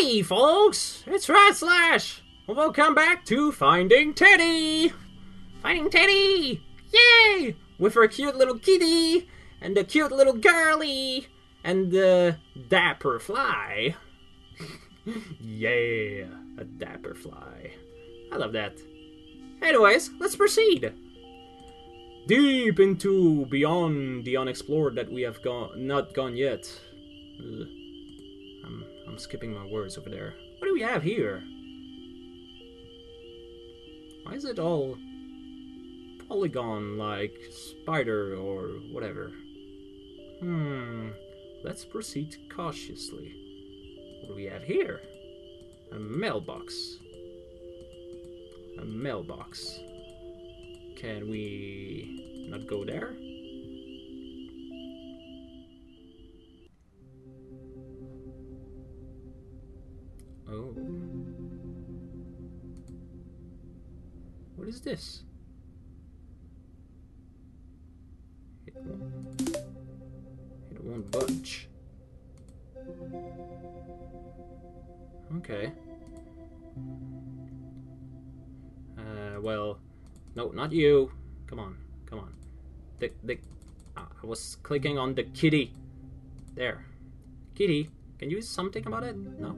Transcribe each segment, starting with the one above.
Hey folks, it's RadSlash. Welcome back to Finding Teddy. Finding Teddy, yay! With our cute little kitty and the cute little girly and the dapper fly. yeah, a dapper fly. I love that. Anyways, let's proceed. Deep into beyond the unexplored that we have gone not gone yet. Ugh. I'm skipping my words over there. What do we have here? Why is it all polygon like spider or whatever? Hmm. Let's proceed cautiously. What do we have here? A mailbox. A mailbox. Can we not go there? Oh. What is this? It won't, it won't budge. Okay. Uh, well, no, not you. Come on, come on. The the uh, I was clicking on the kitty. There, kitty. Can you do something about it? No.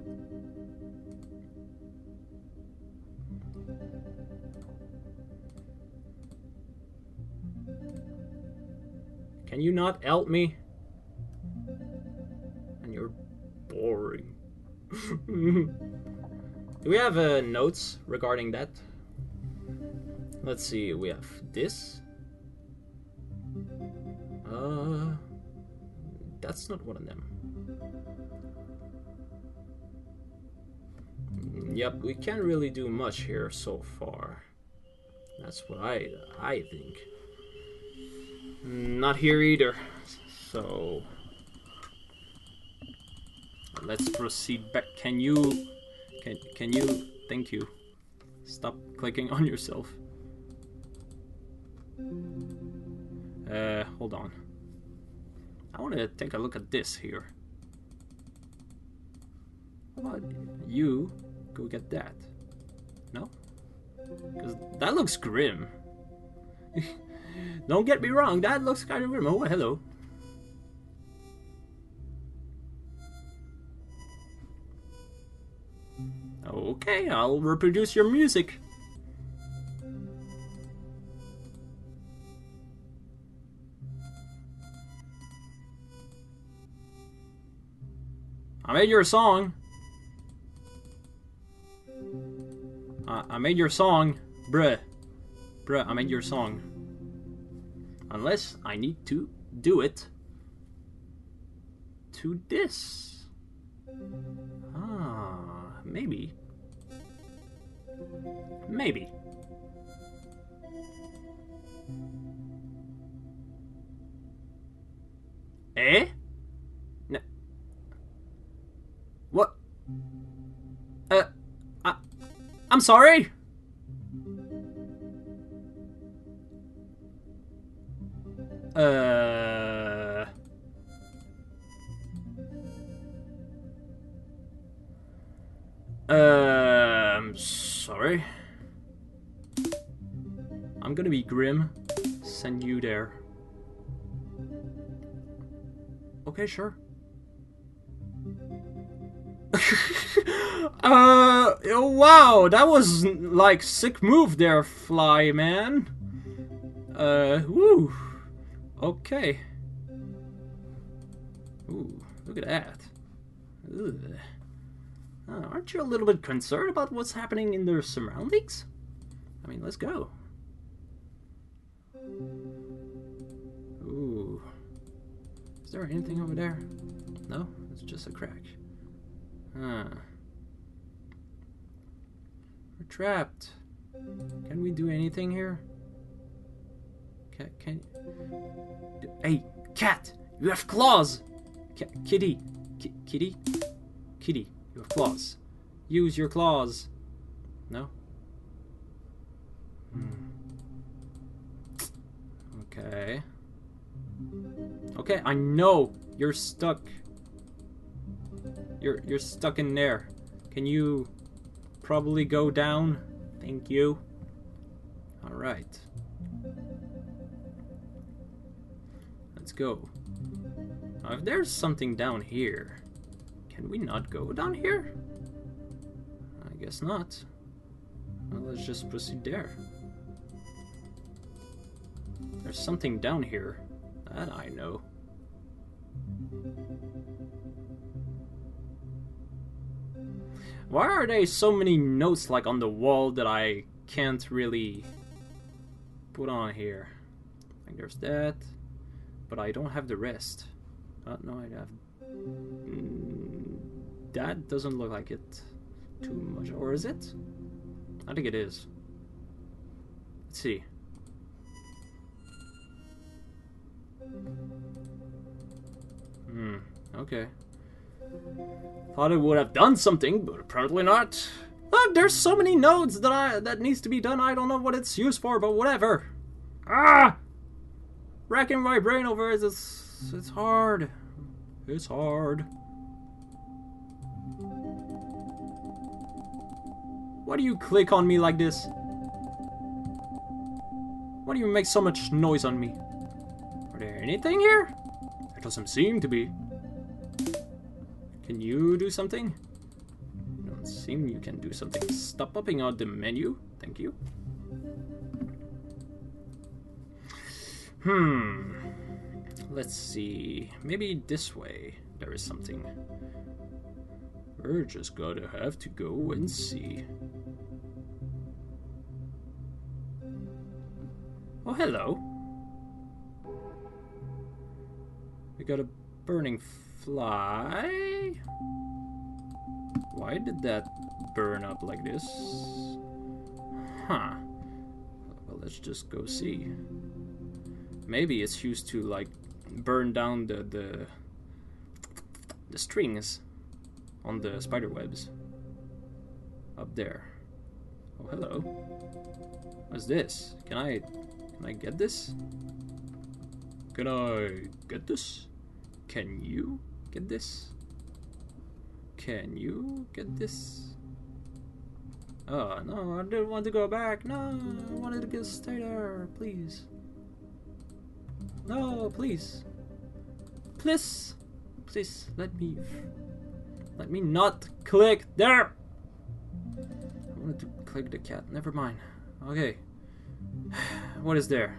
You not help me? And you're boring. Do we have uh, notes regarding that? Let's see, we have this. Uh, that's not one of them. Mm, Yep, we can't really do much here so far. That's what I I think. Not here either. So let's proceed back. Can you can can you thank you. Stop clicking on yourself. Uh hold on. I want to take a look at this here. How about you go get that? No? Cuz that looks grim. Don't get me wrong, that looks kind of grim. Oh, hello. Okay, I'll reproduce your music. I made your song. Uh, I made your song, bruh. Bruh, I made your song. Unless I need to do it to this. Ah, maybe. Maybe. Eh? No. What? Uh, I, I'm sorry. Uh. Uh, I'm sorry. I'm gonna be grim. Send you there. Okay, sure. uh, wow, that was like sick move there, fly man. Uh, woo. Okay. Ooh, look at that. Ugh. Uh, aren't you a little bit concerned about what's happening in their surroundings? I mean, let's go. Ooh. Is there anything over there? No? It's just a crack. Huh. We're trapped. Can we do anything here? Can, can Hey, cat! You have claws! Ca kitty! Ki kitty? Kitty, you have claws. Use your claws. No? Hmm. Okay. Okay, I know you're stuck. You're you're stuck in there. Can you probably go down? Thank you. Alright. Let's go. Now, if there's something down here, can we not go down here? I guess not. Well, let's just proceed there. There's something down here. That I know. Why are there so many notes like on the wall that I can't really put on here? Like there's that, but I don't have the rest. Uh, no, I have. Mm, that doesn't look like it too much, or is it? I think it is. Let's see. Hmm, okay. Thought it would have done something, but apparently not. Look, there's so many nodes that I that needs to be done. I don't know what it's used for, but whatever. Ah! Racking my brain over it. It's, it's hard. It's hard. Why do you click on me like this? Why do you make so much noise on me? Are there anything here? There doesn't seem to be. Can you do something? Don't seem you can do something. Stop popping out the menu. Thank you. Hmm. Let's see. Maybe this way there is something. We're just gonna have to go and see. Oh, hello. We got a burning fly. Why did that burn up like this? Huh. Well, let's just go see. Maybe it's used to like burn down the the, the strings on the spider webs up there. Oh, hello. What's this? Can I can I get this? Can I get this? Can you get this? Can you get this? Oh, no, I didn't want to go back. No, I wanted to stay there, please. No, please. Please. Please, let me... Let me not click there! I wanted to click the cat. Never mind. Okay. What is there?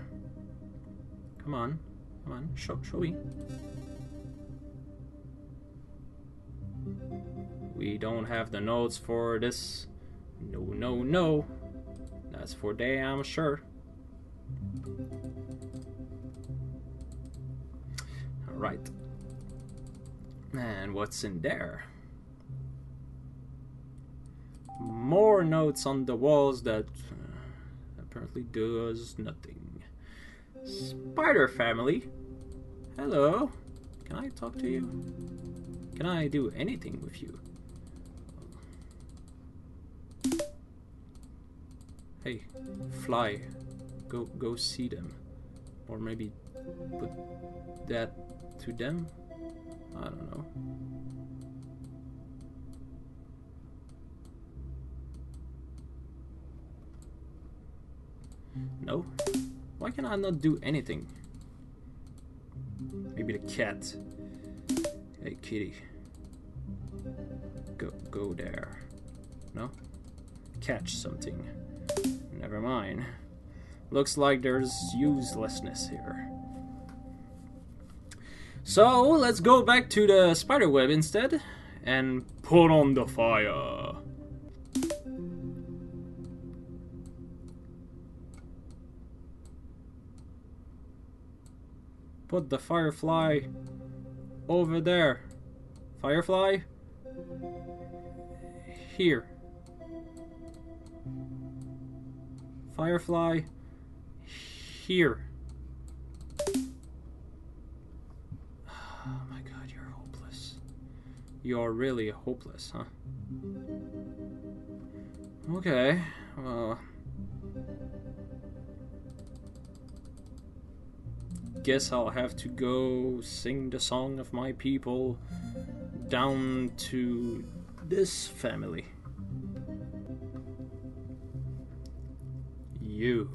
Come on. Come on. Show, show me. We don't have the notes for this. No, no, no. That's for damn sure. Alright. And what's in there? More notes on the walls that uh, apparently does nothing. Spider family. Hello. Can I talk to you? Can I do anything with you? Hey, fly. Go go see them. Or maybe put that to them? I don't know. No? Why can I not do anything? Maybe the cat. Hey, kitty. Go, go there. No? Catch something. Never mind. Looks like there's uselessness here. So, let's go back to the spider web instead and put on the fire. Put the firefly over there. Firefly? Here. Firefly. Here. You're really hopeless, huh? Okay, well... Guess I'll have to go sing the song of my people down to this family. You.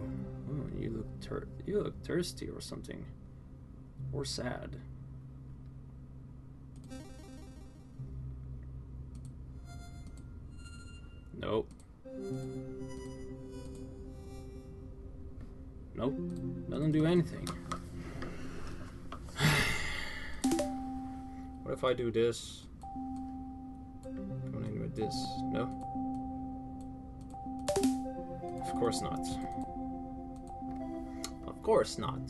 Oh, you look you look thirsty or something. Or sad. Nope. Nope. Doesn't do anything. what if I do this? Going in with this? No? Of course not. Of course not.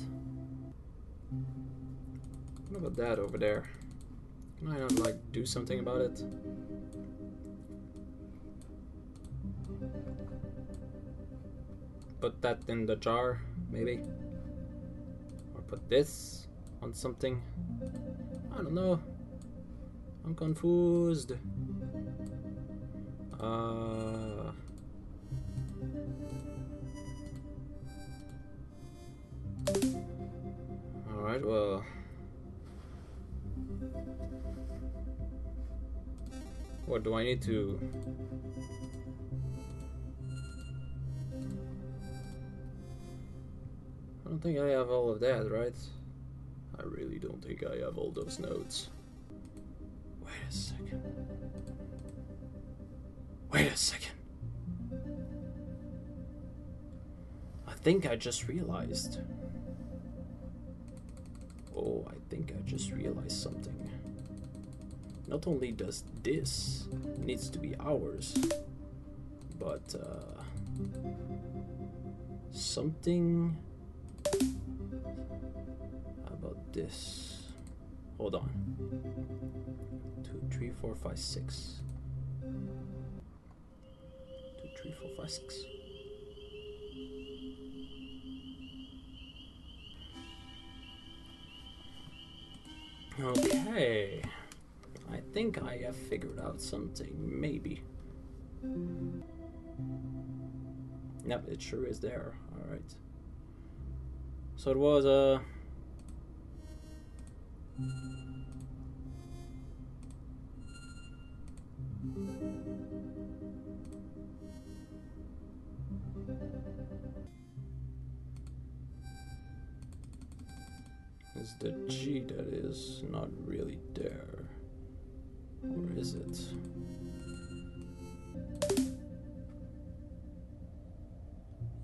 What about that over there? Can I not, like, do something about it? Put that in the jar, maybe? Or put this on something? I don't know. I'm confused. Uh... Alright, well... What do I need to... don't think I have all of that, right? I really don't think I have all those notes. Wait a second. Wait a second. I think I just realized. Oh, I think I just realized something. Not only does this needs to be ours, but uh, something this. Hold on. Two, three, four, five, six. Two, three, four, five, six. Okay. I think I have figured out something, maybe. Yep, it sure is there. Alright. So it was uh Is the G that is not really there? Or is it?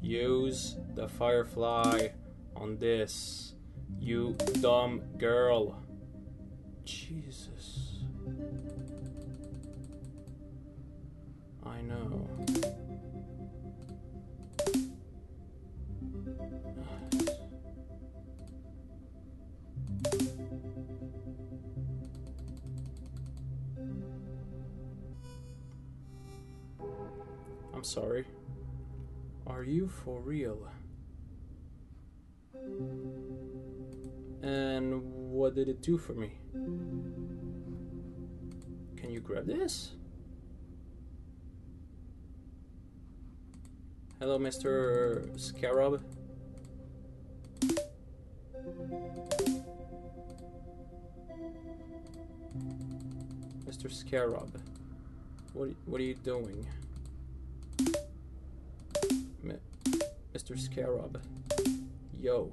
Use the firefly on this, you dumb girl. Jesus. I know. I'm sorry. Are you for real? And what did it do for me? Can you grab this? Hello, Mr. Scarab. Mr. Scarab, what what are you doing? Mr. Scarab, yo.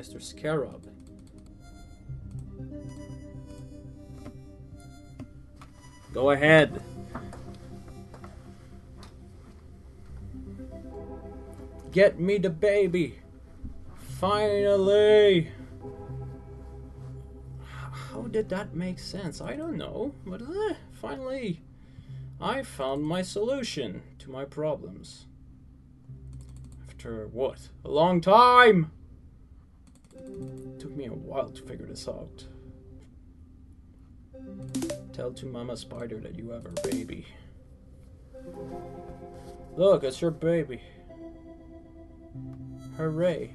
Mr. Scarab. Go ahead. Get me the baby. Finally. How did that make sense? I don't know. But uh, finally, I found my solution to my problems. After what? A long time! Took me a while to figure this out. Tell to Mama Spider that you have a baby. Look, it's your baby. Hooray.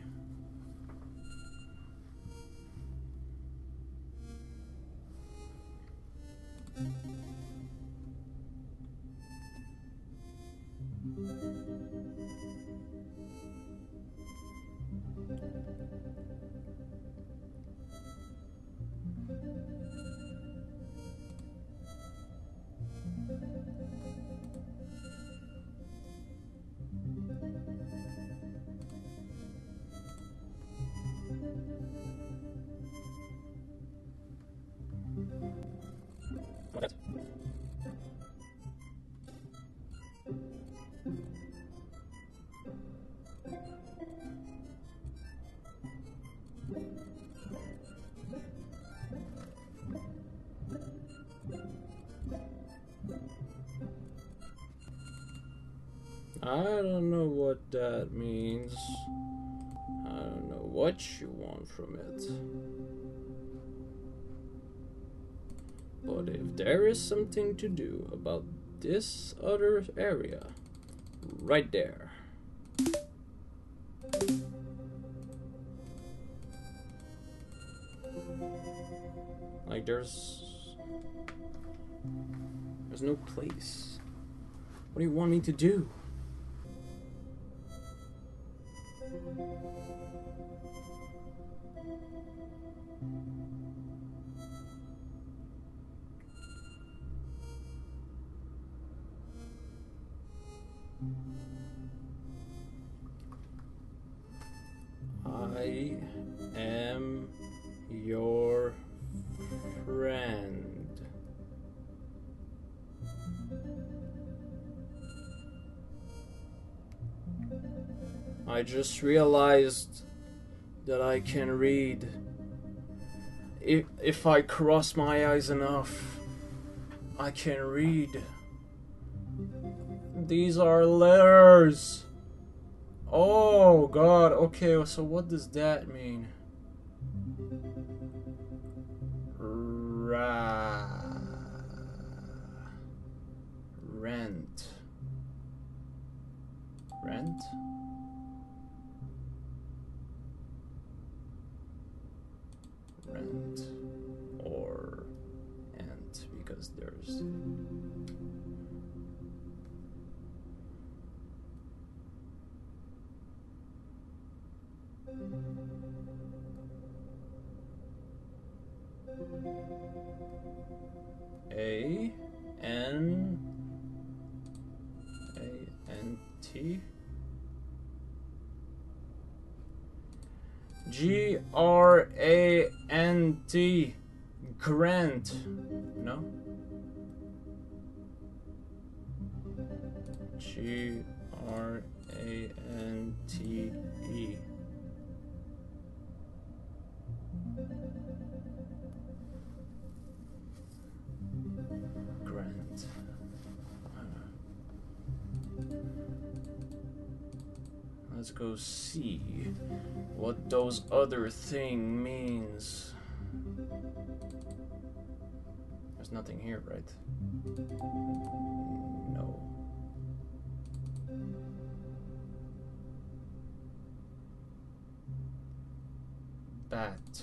I don't know what that means. I don't know what you want from it. But if there is something to do about this other area, right there. Like there's there's no place. What do you want me to do? I am your friend. I just realized that I can read. If, if I cross my eyes enough, I can read. These are letters. Oh god, okay, so what does that mean? A N A N T G R A N T Grant. No? G R A N T Let's go see what those other thing means. There's nothing here, right? No. Bat.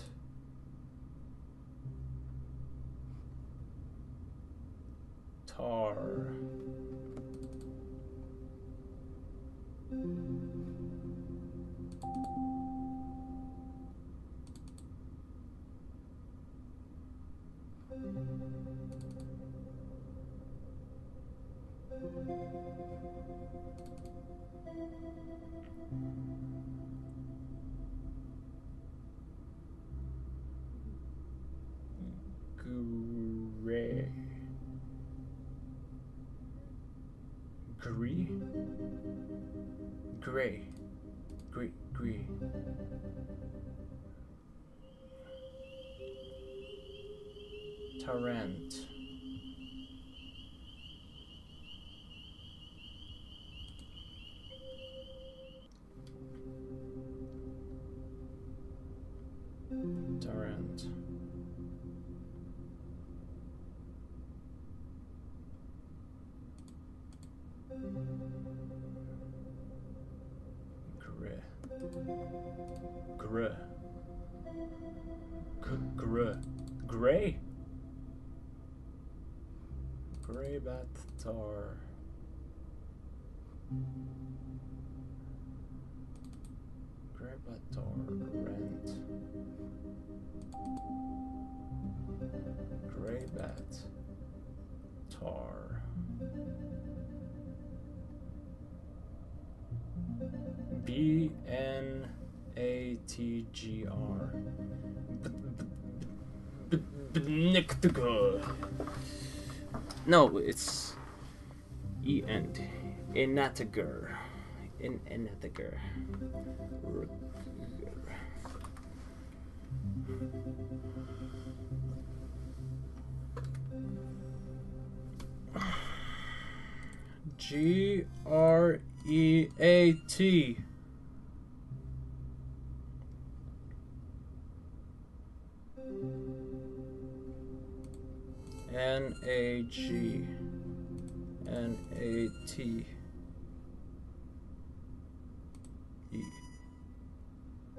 Tar. Gray. Gray? Gray. Gray. Gray. Tarrant. Bat tar rent. Gray bat tar. B N A T G R. No, it's E N. Inatiger. In Inatiger. G R E A T. N A G N A T E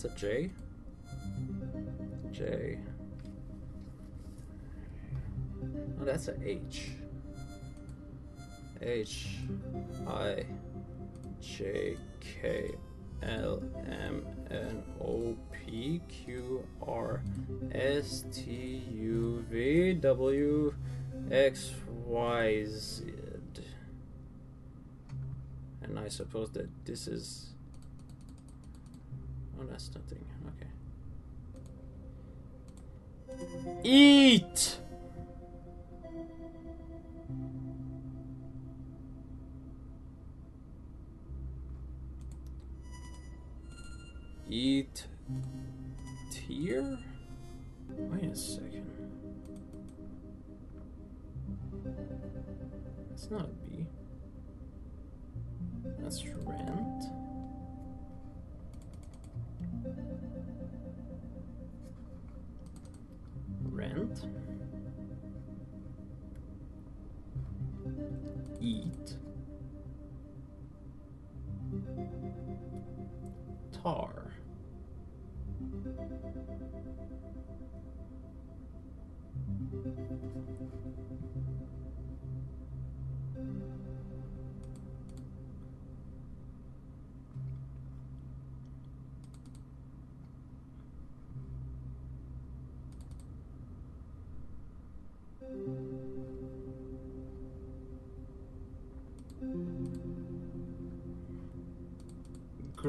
That's a J? J. Oh, that's a H. H I J K L M N O P Q R S T U V W X Y Z. And I suppose that this is. That's nothing. Okay. Eat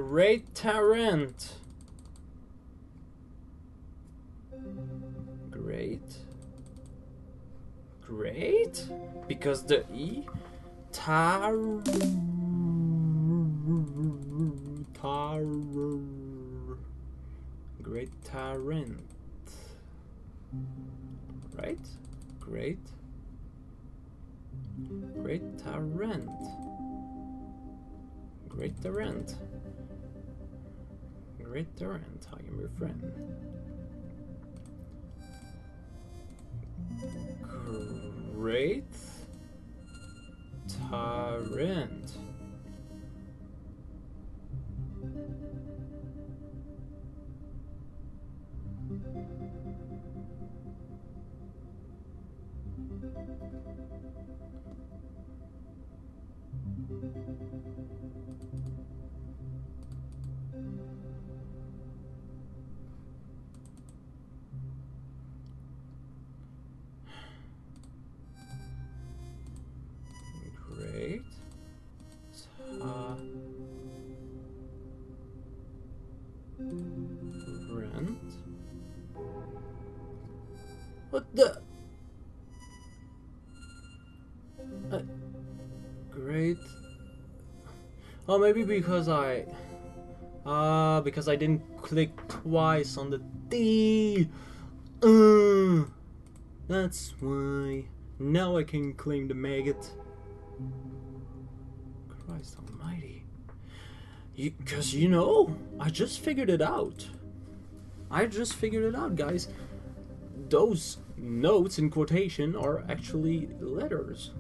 Great Tarrant. Great. Great? Because the E? Tar. Tar. Great Tarrant. Right? Great. Great Tarrant. Great Tarrant. Great Tarrant, I am your friend. Great Tarrant. What the? Uh, great. Oh, maybe because I. Ah, uh, because I didn't click twice on the D. Uh, that's why. Now I can claim the maggot. Christ almighty. Because, you, you know, I just figured it out. I just figured it out, guys. Those notes in quotation are actually letters.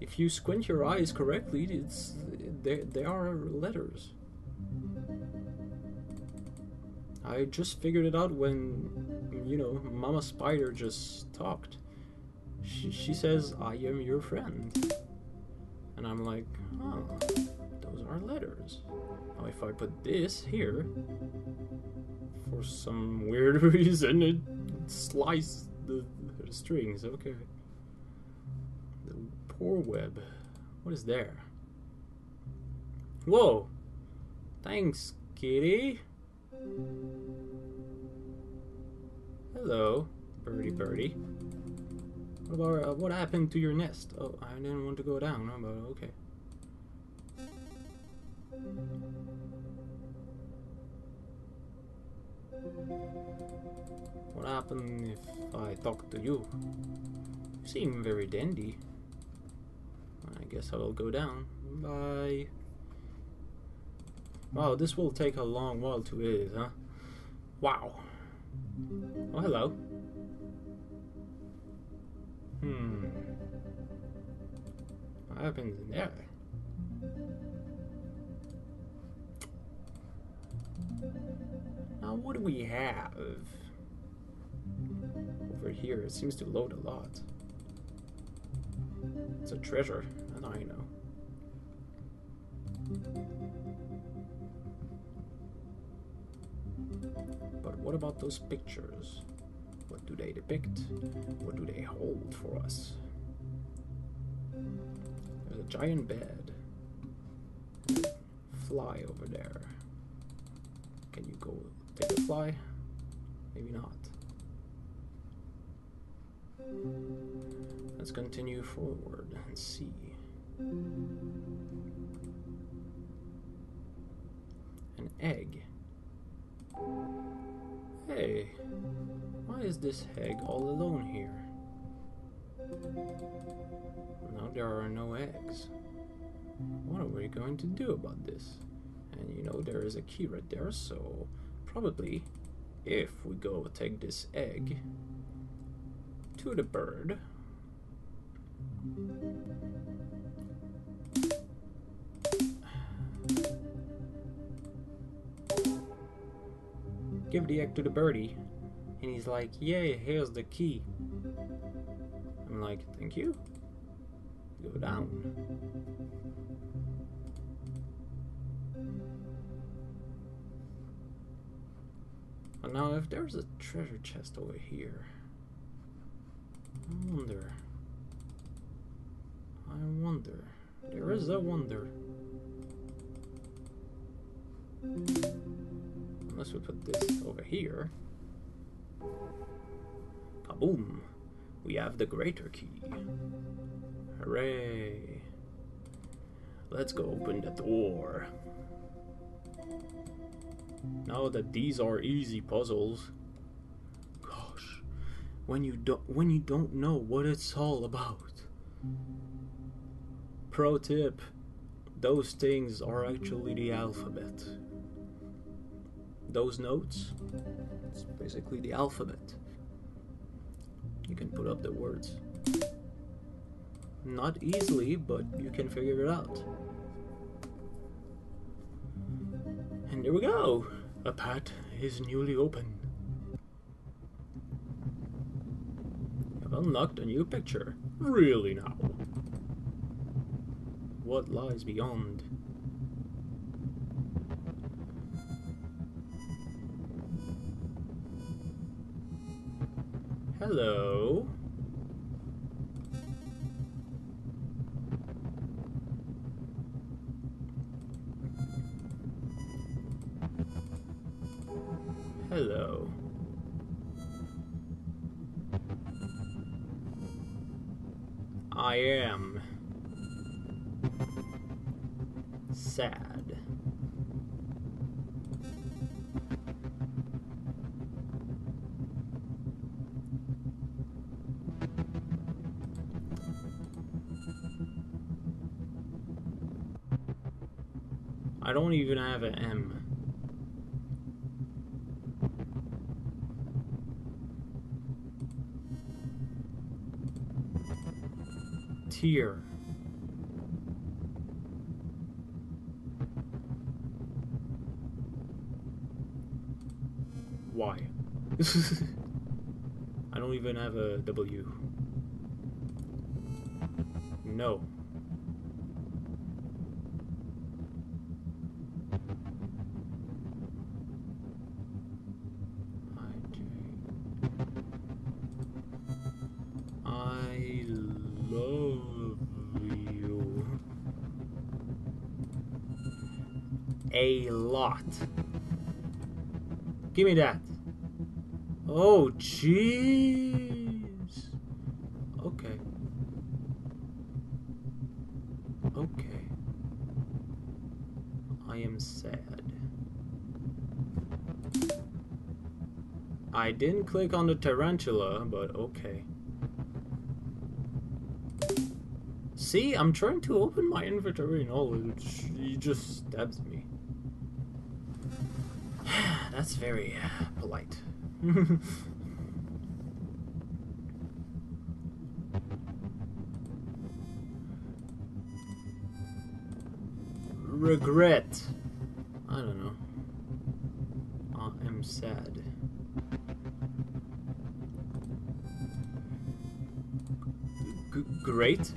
If you squint your eyes correctly, it's they they are letters. I just figured it out when, you know, Mama Spider just talked. She, she says, I am your friend. And I'm like, oh, those are letters. Now, if I put this here, for some weird reason, it sliced the, the strings. Okay. The poor web. What is there? Whoa! Thanks, kitty. Hello, birdie birdie. What about uh, what happened to your nest? Oh, I didn't want to go down, but okay. What happened if I talk to you? You seem very dandy. I guess I will go down. Bye. Wow, this will take a long while to edit, huh? Wow. Oh, hello. Hmm. What happens in there? Now, what do we have? Over here, it seems to load a lot. It's a treasure, and I know. But what about those pictures? What do they depict? What do they hold for us? There's a giant bed. Fly over there. Can you go take a fly? Maybe not. Let's continue forward and see. An egg. Hey, why is this egg all alone here? Now there are no eggs. What are we going to do about this? And you know there is a key right there, so probably if we go take this egg to the bird, give the egg to the birdie. And he's like, yay, here's the key. I'm like, thank you. Go down. Now if there's a treasure chest over here, I wonder. I wonder. There is a wonder. Unless we put this over here. Kaboom! We have the greater key. Hooray! Let's go open the door. Now that these are easy puzzles. Gosh, when you don't when you don't know what it's all about. Pro tip, those things are actually the alphabet those notes, it's basically the alphabet. You can put up the words. Not easily, but you can figure it out. And there we go! A path is newly open. I've unlocked a new picture. Really now? What lies beyond? Hello. Hello. I am sad. I don't even have an M. here. Why? I don't even have a W. No. A lot. Give me that. Oh, jeez. Okay. Okay. I am sad. I didn't click on the tarantula, but okay. See, I'm trying to open my inventory and all, it, just stabs me. That's very uh, polite. Regret. I don't know. I am sad. G great.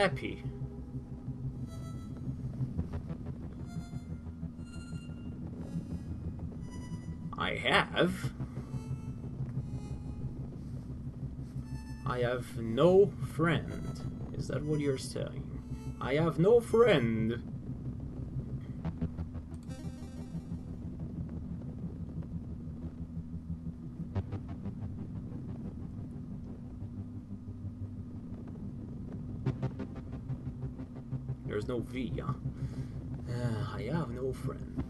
Happy. I have. I have no friend. Is that what you're saying? I have no friend. No V, huh? Uh, I have no friend.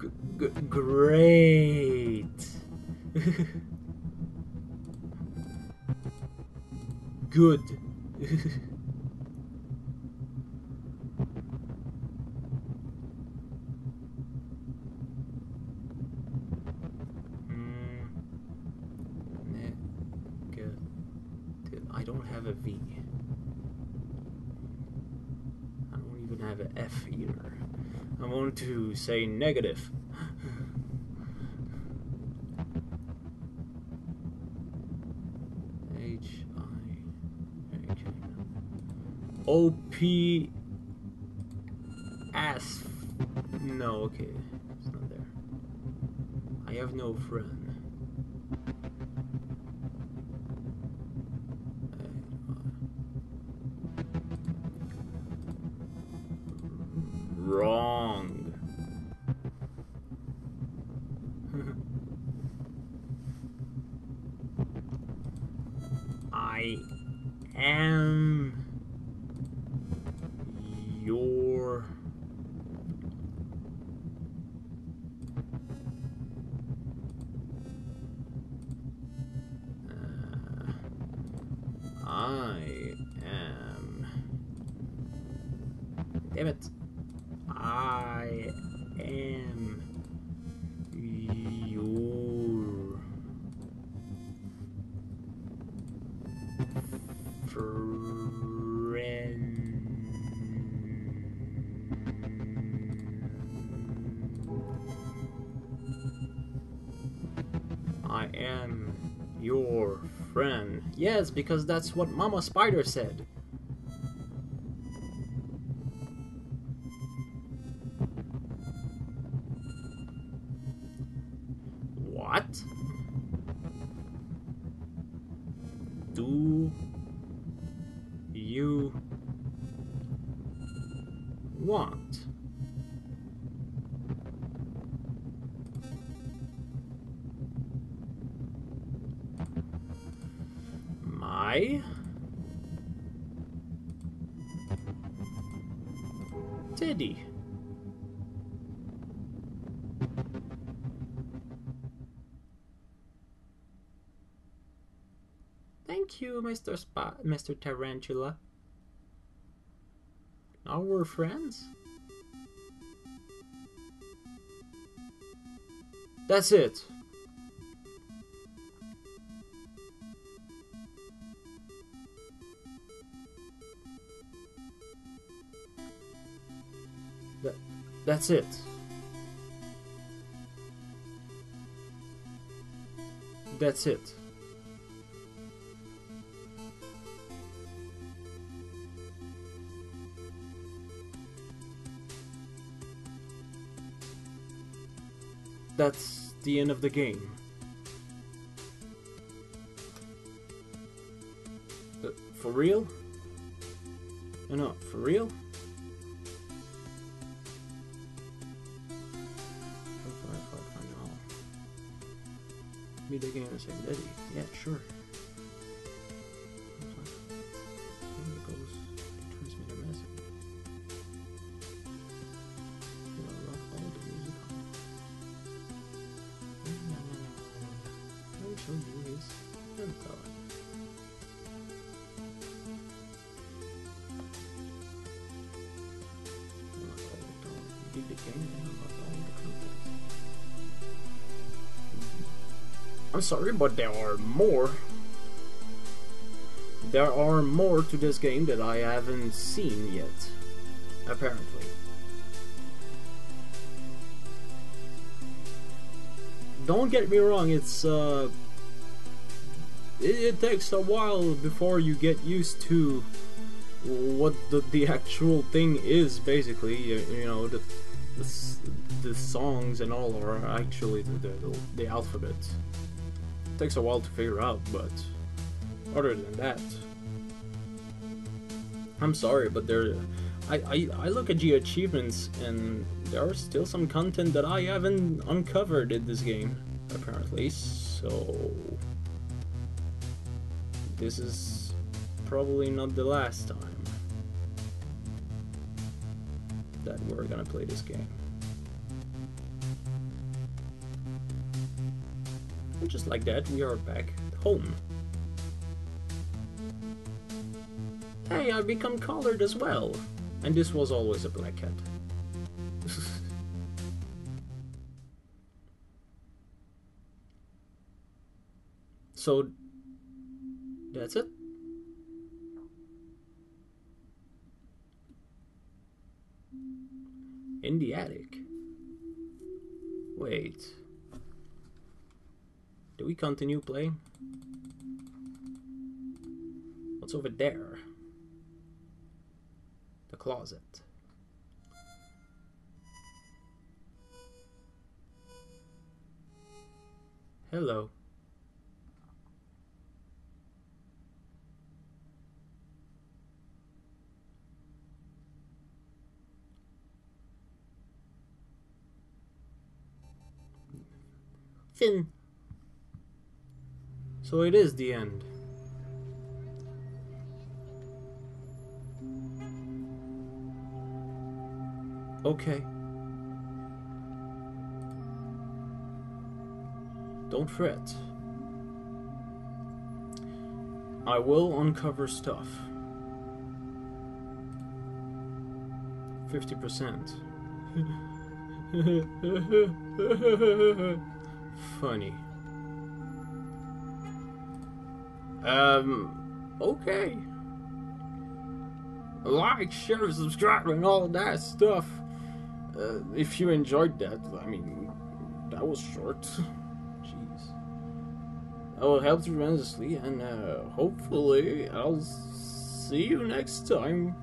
G g great. Good. Hmm. Negative. I don't have a V. I don't even have an F either. I to say negative. H I H O P S. No, okay, it's not there. I have no friend. Yes, because that's what Mama Spider said. What? Do you want? Mr. Spot, Mr. Tarantula. Now we're friends? That's it. That, that's it. That's it. That's the end of the game. Uh, for real? No, no, for real? Beat the game and say, Daddy, yeah, sure. Sorry, but there are more. There are more to this game that I haven't seen yet. Apparently. Don't get me wrong, it's uh it, it takes a while before you get used to what the, the actual thing is basically you, you know the, the the songs and all are actually the, the, the alphabet takes a while to figure out, but other than that, I'm sorry, but there, I, I, I look at the achievements and there are still some content that I haven't uncovered in this game, apparently. So this is probably not the last time that we're gonna play this game. Just like that, we are back home. Hey, I've become colored as well. And this was always a black cat. so, that's it? In the attic. Wait. Do we continue playing? What's over there? The closet. Hello. Fin. So it is the end. Okay. Don't fret. I will uncover stuff. 50%. Funny. Um, okay. Like, share, subscribe, and all that stuff. Uh, if you enjoyed that, I mean, that was short. Jeez. That will help tremendously, and uh, hopefully, I'll see you next time.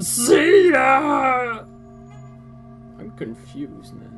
See ya! I'm confused, man.